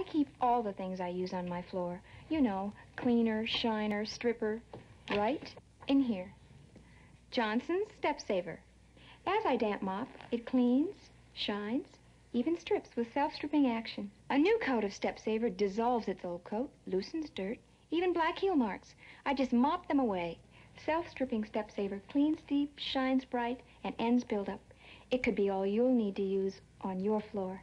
I keep all the things I use on my floor. You know, cleaner, shiner, stripper, right in here. Johnson's Step Saver. As I damp mop, it cleans, shines, even strips with self-stripping action. A new coat of Step Saver dissolves its old coat, loosens dirt, even black heel marks. I just mop them away. Self-stripping Step Saver cleans deep, shines bright, and ends buildup. It could be all you'll need to use on your floor.